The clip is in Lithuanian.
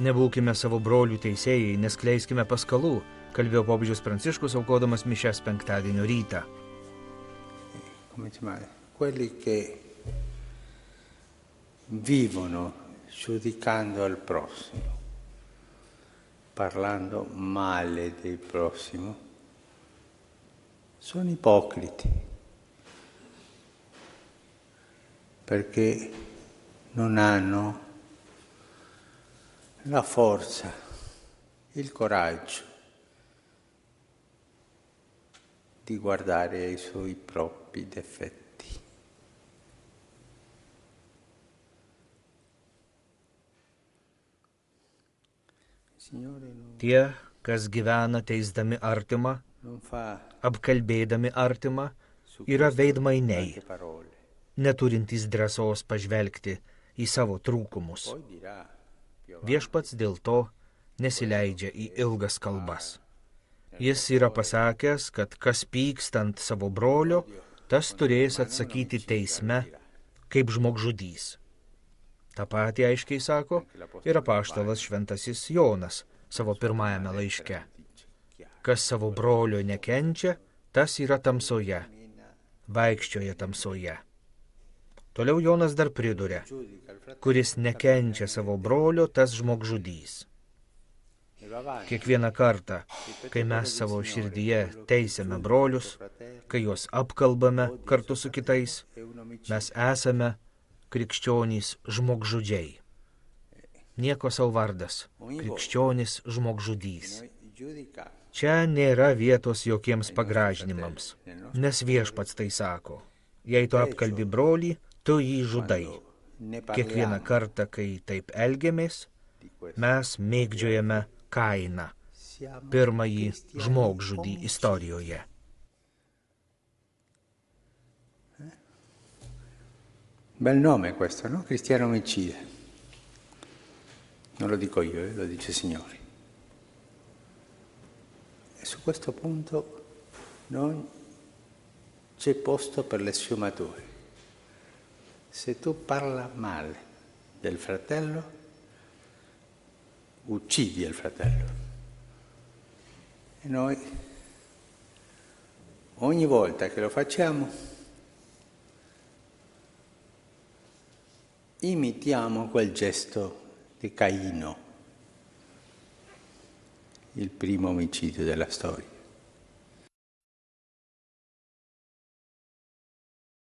Nebūkime savo brolių teisėjai, neskleiskime paskalų, kalbėjo popiežius Pranciškus aukodamas mišes penktadienio rytą. quelli che vivono giudicando il prossimo, parlando male del prossimo, sono ipocriti, perché non hanno la forza, il coraggio di guardare ai suoi propri difetti. Tie, kas gyvena teisdami artimą, apkalbėdami artimą, yra veidmainiai, neturintys drąsos pažvelgti į savo trūkumus. Viešpats dėl to nesileidžia į ilgas kalbas. Jis yra pasakęs, kad kas pykstant savo brolio, tas turės atsakyti teisme kaip žmogžudys. Ta pati aiškiai sako ir apaštalas šventasis Jonas savo pirmajame laiške. Kas savo brolio nekenčia, tas yra tamsoje, vaikščioja tamsoje. Toliau Jonas dar priduria, kuris nekenčia savo brolio, tas žmogžudys. Kiekvieną kartą, kai mes savo širdyje teisėme brolius, kai juos apkalbame kartu su kitais, mes esame krikščionys žmogžudžiai. Nieko savo vardas - krikščionys žmogžudys. Čia nėra vietos jokiems pagražinimams, nes viešpats tai sako. Jei tu apkalbi brolį, tu jį žudai. Kiekvieną kartą, kai taip elgiamės, mes mėgdžiojame kainą, pirmąjį žmogžudį istorijoje. Bel nome questo, no? Cristiano omicida. Non lo dico io, eh, lo dice il Signore. E su questo punto non c'è posto per le sfumature. Se tu parla male del fratello, uccidi il fratello. E noi ogni volta che lo facciamo imitiamo quel gesto di Caino, il primo omicidio della storia.